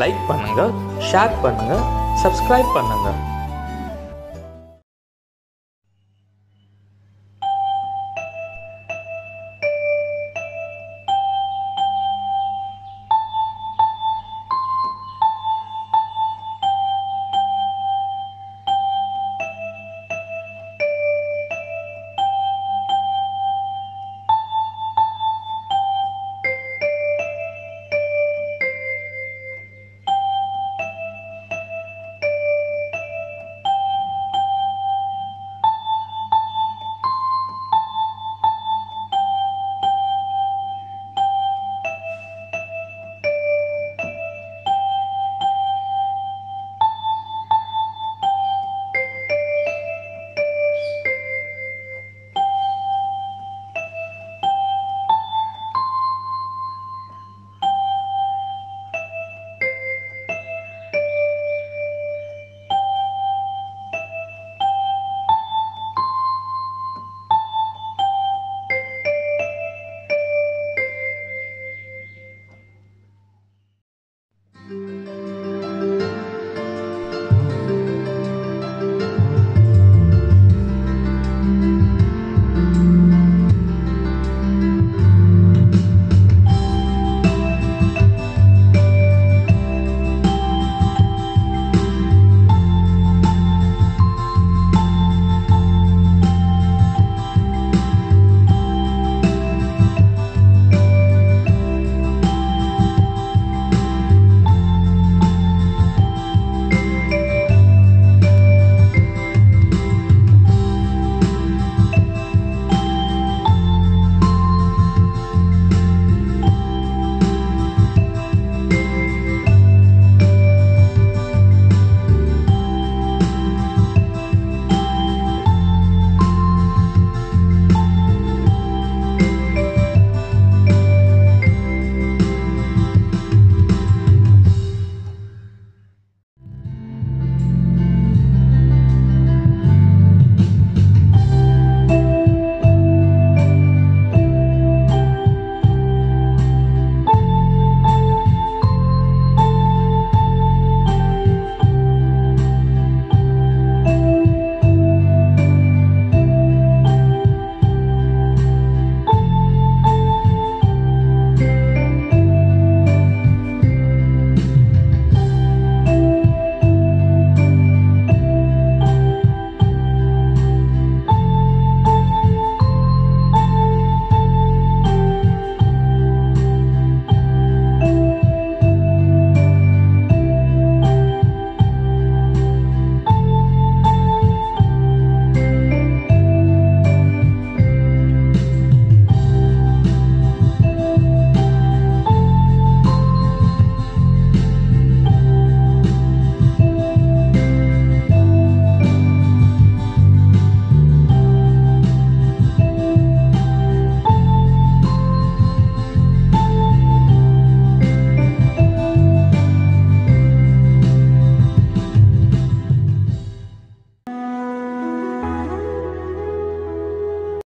like பண்ணுங்கள் share பண்ணுங்கள் subscribe பண்ணுங்கள்